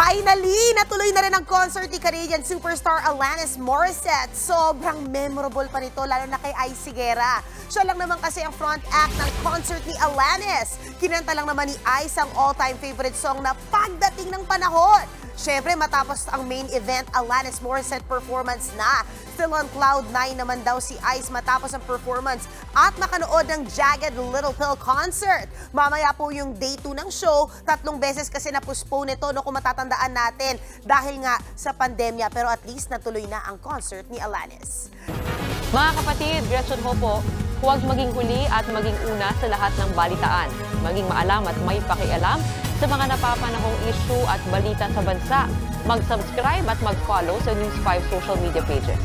Finally, natuloy na rin ang concert ni Canadian superstar Alanis Morissette. Sobrang memorable pa nito, lalo na kay Ice Sigera. Siya lang naman kasi ang front act ng concert ni Alanis. Kinanta lang naman ni Ice ang all-time favorite song na Pagdating ng Panahon. Siyempre, matapos ang main event, Alanis Morissette performance na. Still on cloud 9 naman daw si Ice matapos ang performance at makanood ng Jagged Little Pill concert. Mamaya po yung day 2 ng show. Tatlong beses kasi na-postpone ito no, kung matatandaan natin dahil nga sa pandemya. Pero at least natuloy na ang concert ni Alanis. Mga kapatid, Gretchen ho po, huwag maging huli at maging una sa lahat ng balitaan. Maging maalam at may pakialam sa mga napapanahong issue at balita sa bansa. Mag-subscribe at mag-follow sa News 5 social media pages.